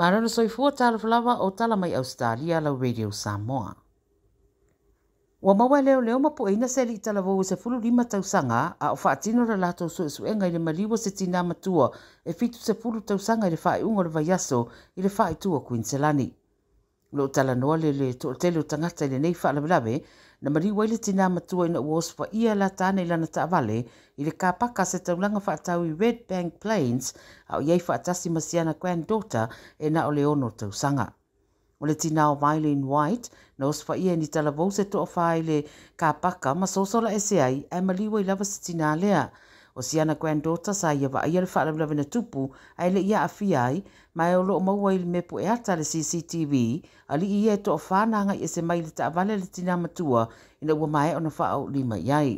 Marana soi fua tala falawa o tala mai Australia la Radio Samoa. Wa mawa e leo leo mapu eina li i tala e se fulu lima tausanga a o whaatino la lato so isu enga i le maliwa se tina matua e fitu se fulu tausanga i le whae ungo le vayaso i le whae tua Queenselani. Lo tala noa le le tootelo tangata i le nei whaalabilabe, na mari wai le tina matua ina uos wa ia la tane ilana taavale i le kāpaka se taulanga whaatau i Red Bank Plains au iei whaatasi masiana granddaughter e na o leono tausanga. O le tina o Violin White na uos wa ia ni talavou se toa whaile kāpaka ma sosola ese ai e mari wai lava se tina lea o siana granddaughter sa ia vaai le faalavelavena tupu ae le ia afia ai ma e o loo maua i le mea e ata le cctv alii ia e toʻafā na agai ese mai i le taʻavale le tinā matua ina ua mae ona faaoʻolima i ai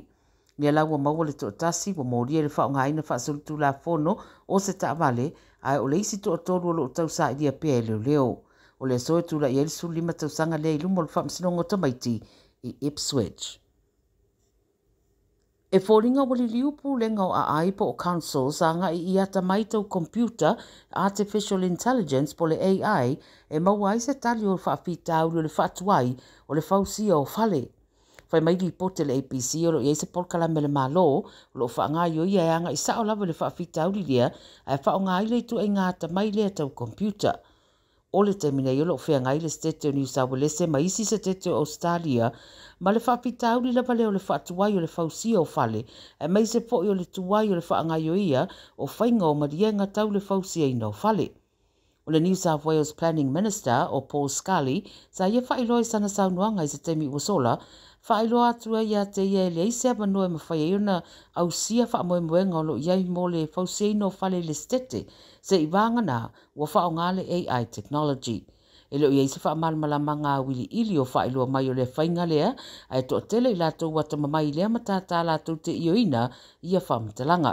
lea lau ua maua le toʻatasi ua molia i le faaogāina faasolutulafono o se taʻavale ae o le isi toʻatolu o loo tau saʻilia pea e leoleo o le aso e tulaʻi ai le sulima tausaga lea i luma o le faamasinoga o tamaiti i ipswich E fōringa wali liupu le ngau a aipo o council sa nga i iata maitau computer artificial intelligence po le e AI e mawai se tali o whaafita au le whaatuai o le fausia o fale. Fai mai li pote le APC o lo iei se polkala mele malo lo o lo wha ngā yo iei anga i sao lawa le whaafita au li lia a wha o ngā ile tu e ngā ta mai lea tau computer o le termina i olo ngai le state o New South Wales e ma isi se tete o Australia ma le whapitau ni lava leo le whaatuai o le fausia o fale e mai se po i o le tuai o le whaangai o ia o whainga o maria ngatau le fausia i o fale. O le New South Wales Planning Minister o Paul Scully sa ia whaeloa i sana saunuanga i se temi o sola, whaeloa atua ia te ia le eise a manoe ma whaia e i au sia fa moe moe ngau lo iai mo le seino whale le stete se i wangana wa wha o ngale AI technology. E lo iai se fa malamala ma ngā wili ili o whaeloa mai o le whainga lea a e toa tele i lato wata mamai lea matata lato te ioina ia wha mtelanga. Ia wha mtelanga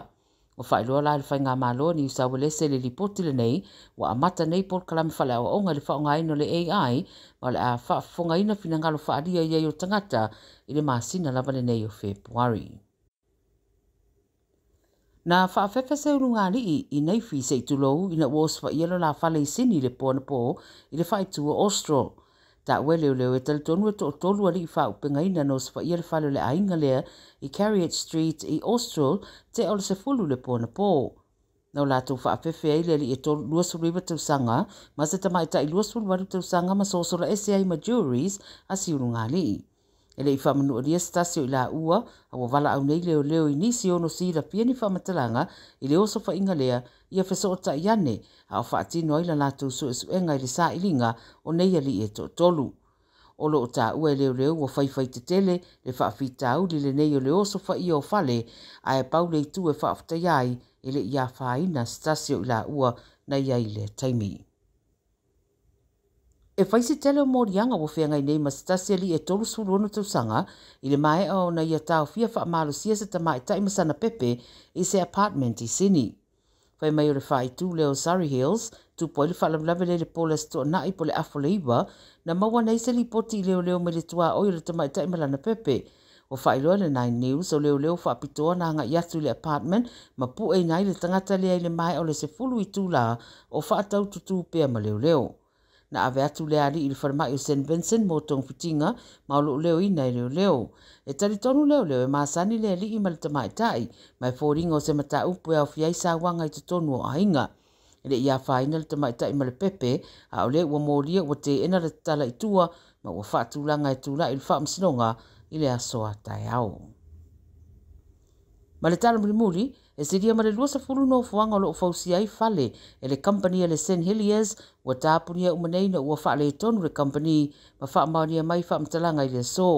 o fai loa lai le fai ngā mālo ni usa wale se le li poti le nei wa amata nei pol kalame fale awa onga le fao ngai no le AI ma le a fa fonga ina fina ngalo fa adia ia yo tangata i le maasina lava le nei o februari. Na fa fefe se unu ngā lii i nei fi se i tulou i na wos fa ielo la fale i sini le pōna pō i le fai tua Australia ta we e le le te to no to to lu ali fa pe ngai na no se fa ier fa le le ainga le i Carriage Street i Austral te ol se fulu le pona po no la to fa pe fe le le to lu so le te sanga ma se ta mai ta i lu so lu te sanga ma so so le SA Majuries a si lu ngali Ele le i whamanua ria stasi o i la ua, a wawala au nei leo leo i nisi ono si ira pia ni whamatalanga i le osofa inga lea i a fesa o ta i ane, a o whaati noi la nātou su e su enga i le sā ilinga o nei ali e to tolu. O lo o tā ua e leo leo wa whaifai te tele, le whaafi tāu li le nei o le osofa i o fale, a e pau e e le i tu e whaafta iai i i a whaina stasi o i la ua na iai le taimi e faise tele o morianga wo fenga i nei mastasia li e tolu suru ono tausanga i le mai au na ia tau fia wha amalo sia se ta mai tai masana pepe i se apartment i sini. Fai mai ure fai tu leo Surrey Hills, tu poi le whalam lawe le le pola sto na i pole afo leiwa, na maua nei se li poti leo leo me le tua o ire tama mai tai malana pepe. O fai loa le 9 News o leo leo fai pitoa na anga iatu le apartment ma pu e nai le tangata lea i le mai o le se fulu i tu la o fai tau tutu pia ma leo leo na ave atu le ali i le wharamai o St. Vincent mō tōng whitinga ma o leo i nei leo leo. E tari tonu leo leo e māsani le ali i malita mai tai, mai fōringa o se mata upu e au fiai sā wanga i te tonu o ainga. E le ia whaina le tamai tai ma pepe, a o le ua mōria ua te ena le tala i tua, ma ua whātulanga i e tūra i le whaamsinonga i le asoa tai au ma le talamulimuli e silia ma le 29fuaga o loo fausi ai fale e le kampani a le st hilliers ua tapunia uma nei na ua faaletonu le kampani ma faamaonia mai faamatalaga i le aso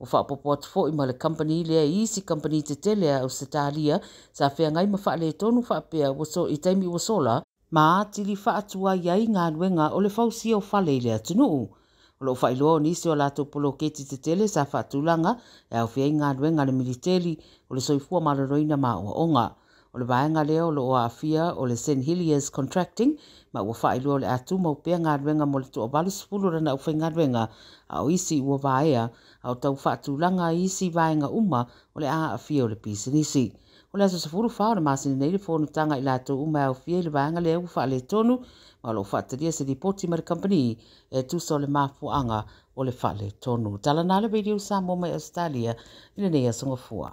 ua faapoopo atu foʻi ma le kampani lea i isi kampani o a ausitalia sa feagai ma faaletonu faapea i taimi ua sola ma tili faatuai ai galuega o le fausia o fale i le atunuu lo failo ni se la to polo ke ti te tele sa fa tulanga e o fia inga luenga le militeri o le soifua maroroina ma o onga o le vaenga le lo o afia o le St Helier's Contracting ma o failo le atu mo pe nga luenga mo le to balu spulu rena o fenga luenga a o isi o vaea a o tau fa tulanga isi vaenga uma o le a afia o le pisinisi. nisi E o le asosafulu fa o le masini nei le fonotaga i latou uma e aofia i le vaega lea ua faaletonu ma o loo faatalia se lipoti ma le kompani e tusa o le mafuaaga o le faaletonu talana le vaidio sa mo mai australia i lenei asogafua